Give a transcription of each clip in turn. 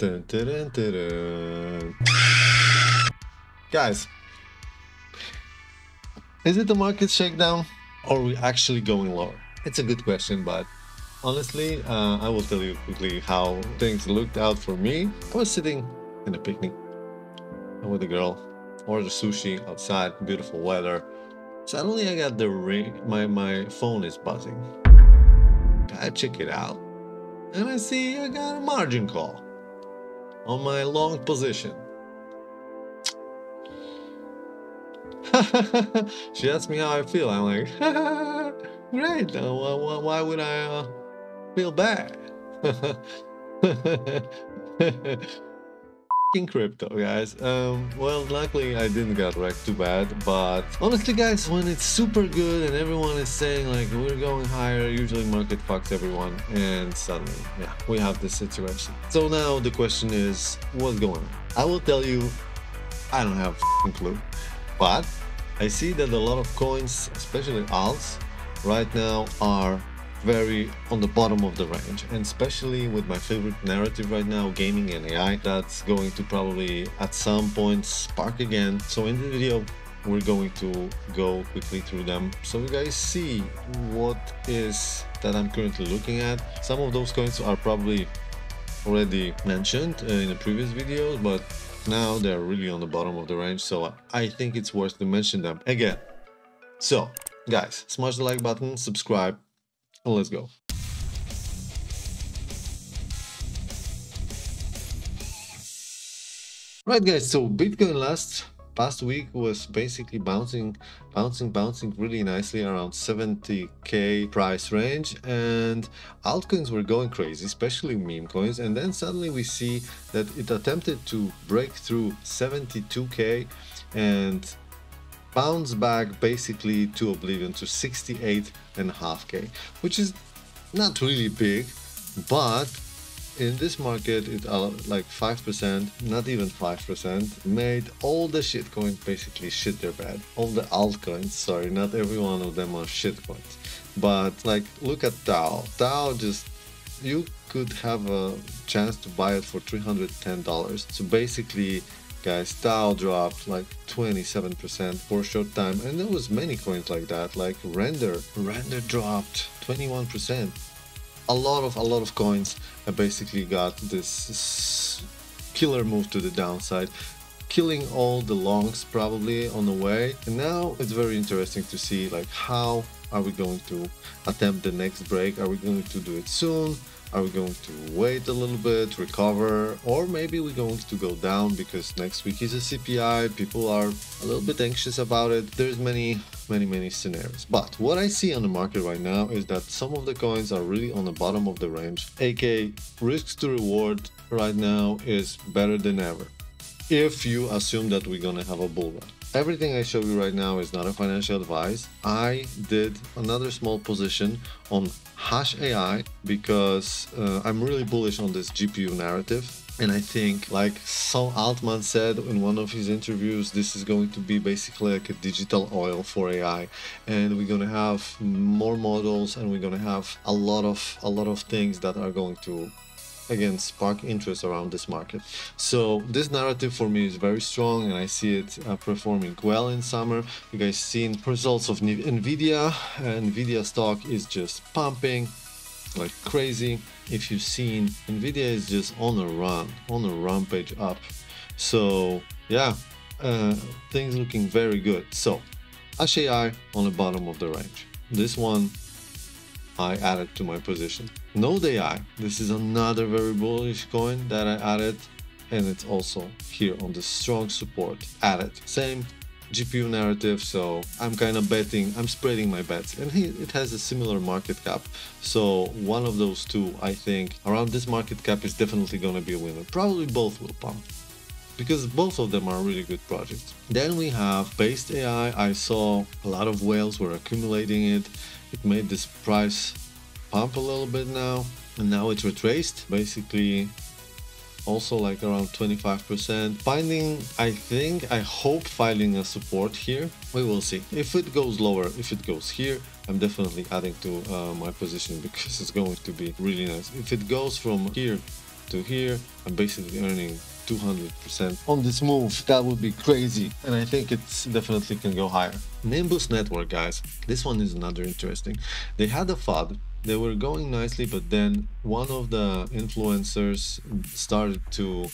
Dun, dun, dun. Guys, is it the market shakedown or are we actually going lower? It's a good question, but honestly, uh, I will tell you quickly how things looked out for me. I was sitting in a picnic with a girl, ordered sushi outside, beautiful weather. Suddenly, I got the ring. My my phone is buzzing. I check it out, and I see I got a margin call on my long position. she asked me how I feel. I'm like, great. Uh, why, why would I uh, feel bad? Crypto, guys. Um, well, luckily I didn't get wrecked too bad, but honestly, guys, when it's super good and everyone is saying like we're going higher, usually market fucks everyone, and suddenly, yeah, we have this situation. So now the question is, what's going on? I will tell you, I don't have a clue, but I see that a lot of coins, especially alts, right now are very on the bottom of the range and especially with my favorite narrative right now gaming and AI that's going to probably at some point spark again. So in the video we're going to go quickly through them. So you guys see what is that I'm currently looking at. Some of those coins are probably already mentioned uh, in the previous videos but now they're really on the bottom of the range so I think it's worth to mention them again. So guys smash the like button subscribe let's go. Right guys, so Bitcoin last past week was basically bouncing, bouncing, bouncing really nicely around 70k price range and altcoins were going crazy, especially meme coins. And then suddenly we see that it attempted to break through 72k and bounce back basically to oblivion to 68.5k which is not really big but in this market it's uh, like 5% not even 5% made all the shitcoins basically shit their bed. All the altcoins sorry not every one of them are shitcoins but like look at TAO TAO just you could have a chance to buy it for $310 so basically guys TAO dropped like 27% for a short time and there was many coins like that like render. Render dropped 21% a lot of a lot of coins basically got this killer move to the downside killing all the longs probably on the way. And now it's very interesting to see like how are we going to attempt the next break? Are we going to do it soon are we going to wait a little bit, recover, or maybe we're going to go down because next week is a CPI, people are a little bit anxious about it. There's many, many, many scenarios. But what I see on the market right now is that some of the coins are really on the bottom of the range, aka risks to reward right now is better than ever. If you assume that we're gonna have a bull run. Everything I show you right now is not a financial advice. I did another small position on Hash AI because uh, I'm really bullish on this GPU narrative. And I think, like Sam Altman said in one of his interviews, this is going to be basically like a digital oil for AI, and we're gonna have more models, and we're gonna have a lot of a lot of things that are going to again spark interest around this market. So this narrative for me is very strong and i see it uh, performing well in summer. You guys seen results of nvidia. And nvidia stock is just pumping like crazy. If you've seen nvidia is just on a run on a rampage up. So yeah uh, things looking very good. So HAI on the bottom of the range. This one I added to my position. Node AI, this is another very bullish coin that I added and it's also here on the strong support added. Same GPU narrative, so I'm kind of betting, I'm spreading my bets and it has a similar market cap. So one of those two, I think around this market cap is definitely going to be a winner. Probably both will pump because both of them are really good projects. Then we have Based AI. I saw a lot of whales were accumulating it it made this price pump a little bit now and now it's retraced. Basically also like around 25% finding I think I hope finding a support here. We will see. If it goes lower if it goes here I'm definitely adding to uh, my position because it's going to be really nice. If it goes from here to here I'm basically earning 200% on this move. That would be crazy. And I think it's definitely can go higher. Nimbus Network, guys. This one is another interesting. They had a FUD. They were going nicely, but then one of the influencers started to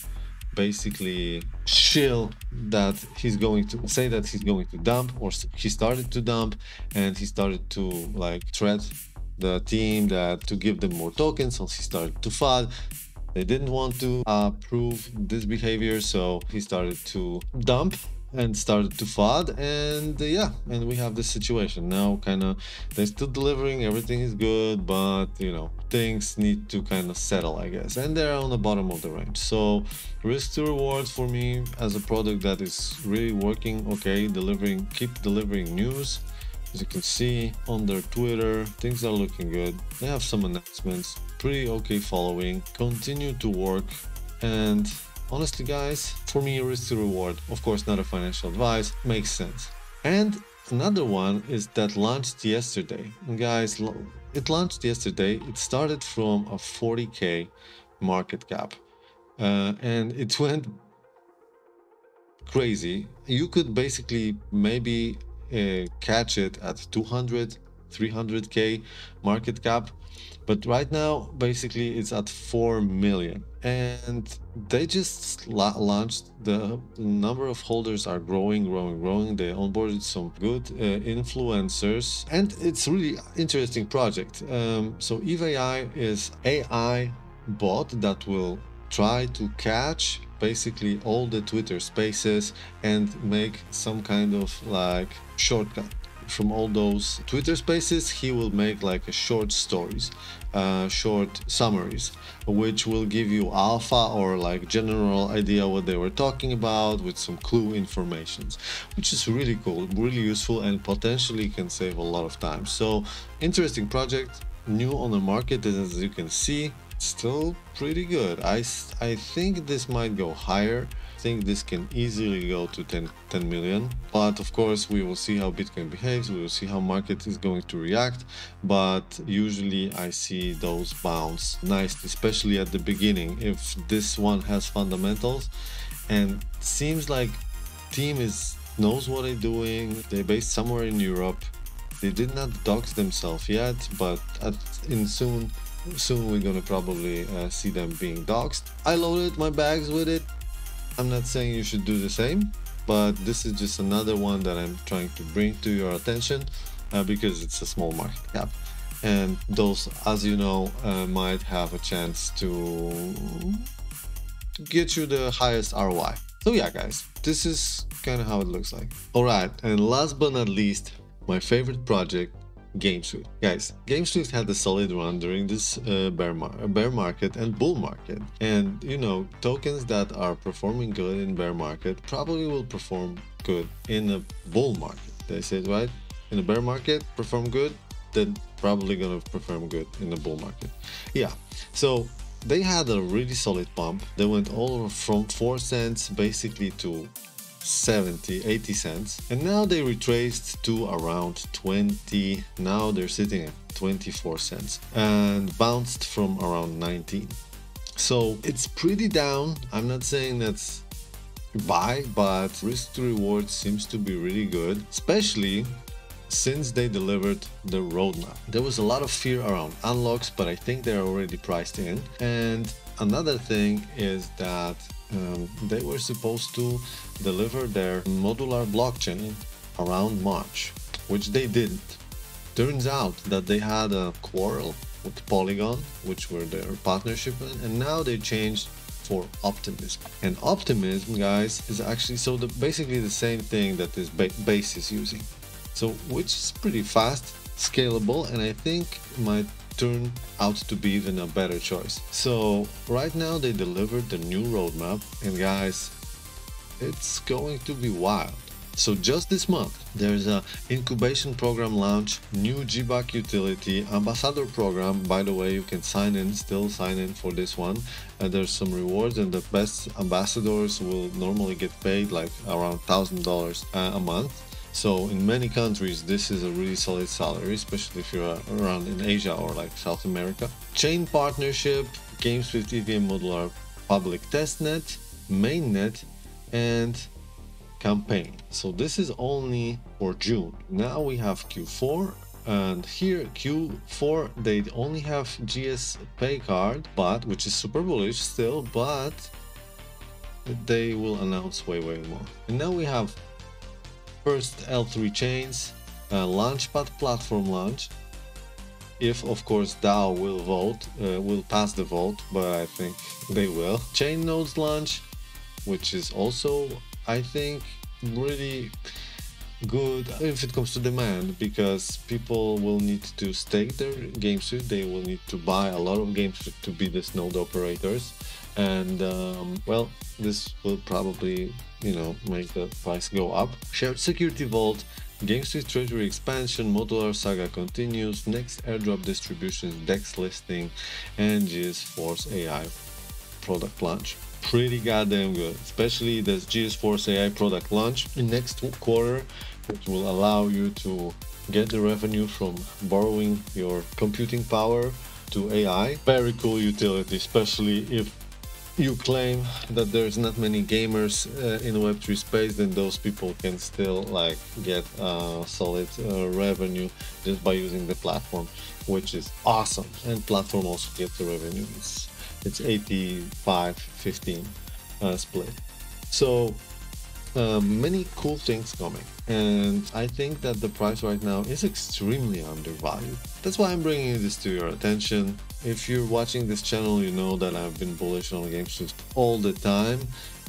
basically shill that he's going to say that he's going to dump or he started to dump and he started to like threat the team that to give them more tokens so he started to FUD they didn't want to approve this behavior, so he started to dump and started to FUD and uh, yeah and we have this situation. Now kind of they're still delivering everything is good but you know things need to kind of settle i guess. And they're on the bottom of the range. So risk to reward for me as a product that is really working okay delivering keep delivering news. As you can see on their Twitter, things are looking good. They have some announcements, pretty okay following, continue to work, and honestly guys, for me risk to reward, of course not a financial advice, makes sense. And another one is that launched yesterday. Guys, it launched yesterday, it started from a 40k market cap. Uh, and it went crazy. You could basically maybe uh, catch it at 200 300k market cap but right now basically it's at 4 million. And they just la launched the number of holders are growing growing growing. They onboarded some good uh, influencers. And it's really interesting project. Um, so EaveAI is ai bot that will try to catch basically all the Twitter spaces and make some kind of like shortcut from all those Twitter spaces, he will make like a short stories, uh, short summaries, which will give you alpha or like general idea what they were talking about with some clue informations, which is really cool, really useful and potentially can save a lot of time. So interesting project, new on the market as you can see still pretty good. I, I think this might go higher. Think this can easily go to 10, 10 million. But of course, we will see how Bitcoin behaves. We will see how market is going to react. But usually I see those bounce nice, especially at the beginning. If this one has fundamentals and seems like team is knows what they're doing. They're based somewhere in Europe. They did not dox themselves yet, but at, in soon soon we're gonna probably uh, see them being doxxed. I loaded my bags with it. I'm not saying you should do the same, but this is just another one that I'm trying to bring to your attention uh, because it's a small market cap. And those, as you know, uh, might have a chance to get you the highest ROI. So yeah, guys, this is kind of how it looks like. All right, and last but not least, my favorite project GameSwift. Guys, GameSwift had a solid run during this uh, bear, mar bear market and bull market. And you know, tokens that are performing good in bear market probably will perform good in a bull market. They said right? In a bear market, perform good, then probably gonna perform good in the bull market. Yeah, so they had a really solid pump. They went all from 4 cents basically to 70 80 cents and now they retraced to around 20 now they're sitting at 24 cents and bounced from around 19 so it's pretty down i'm not saying that's buy but risk to reward seems to be really good especially since they delivered the roadmap. There was a lot of fear around unlocks, but I think they're already priced in. And another thing is that um, they were supposed to deliver their modular blockchain around March, which they didn't. Turns out that they had a quarrel with Polygon, which were their partnership, and now they changed for Optimism. And Optimism, guys, is actually so the, basically the same thing that this base is using. So, which is pretty fast, scalable, and I think might turn out to be even a better choice. So right now they delivered the new roadmap and guys, it's going to be wild. So just this month, there's a incubation program launch, new GBAC utility, ambassador program. By the way, you can sign in, still sign in for this one. And there's some rewards and the best ambassadors will normally get paid like around $1,000 uh, a month. So in many countries, this is a really solid salary, especially if you're around in Asia or like South America. Chain partnership, GameSwift EVM modular public testnet, mainnet, and campaign. So this is only for June. Now we have Q4 and here Q4 they only have GS pay card but which is super bullish still but they will announce way way more. And now we have first L3 chains, uh, Launchpad platform launch. If of course DAO will vote, uh, will pass the vote, but I think they will. Chain nodes launch, which is also I think really good if it comes to demand because people will need to stake their GameSwift they will need to buy a lot of games to be this node operators and um, well this will probably you know make the price go up shared security vault suit treasury expansion modular saga continues next airdrop distribution dex listing and gs force ai product launch pretty goddamn good especially this gs force ai product launch in next quarter which will allow you to get the revenue from borrowing your computing power to AI. Very cool utility, especially if you claim that there's not many gamers uh, in web3 space then those people can still like get uh, solid uh, revenue just by using the platform which is awesome. And platform also gets the revenue. It's it's 85 15 uh, split. So um, many cool things coming and I think that the price right now is extremely undervalued. That's why I'm bringing this to your attention. If you're watching this channel, you know that I've been bullish on GameSwift all the time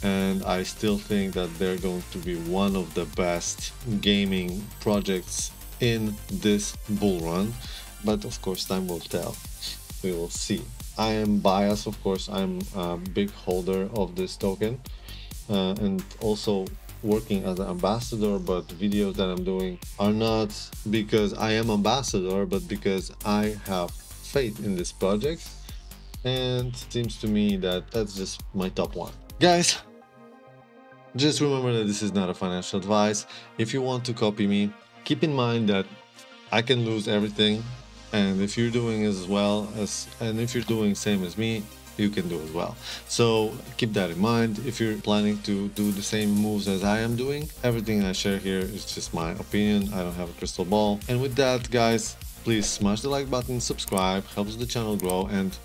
and I still think that they're going to be one of the best gaming projects in this bull run. But of course, time will tell. We will see. I am biased, of course, I'm a big holder of this token. Uh, and also working as an ambassador but videos that i'm doing are not because i am ambassador but because i have faith in this project. And it seems to me that that's just my top one. Guys just remember that this is not a financial advice. If you want to copy me keep in mind that i can lose everything. And if you're doing as well as and if you're doing same as me you can do as well. So keep that in mind. If you're planning to do the same moves as I am doing, everything I share here is just my opinion. I don't have a crystal ball. And with that, guys, please smash the like button, subscribe, helps the channel grow and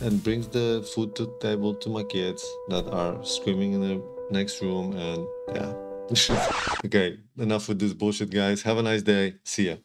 and brings the food to the table to my kids that are screaming in the next room and yeah. okay, enough with this bullshit, guys. Have a nice day. See ya.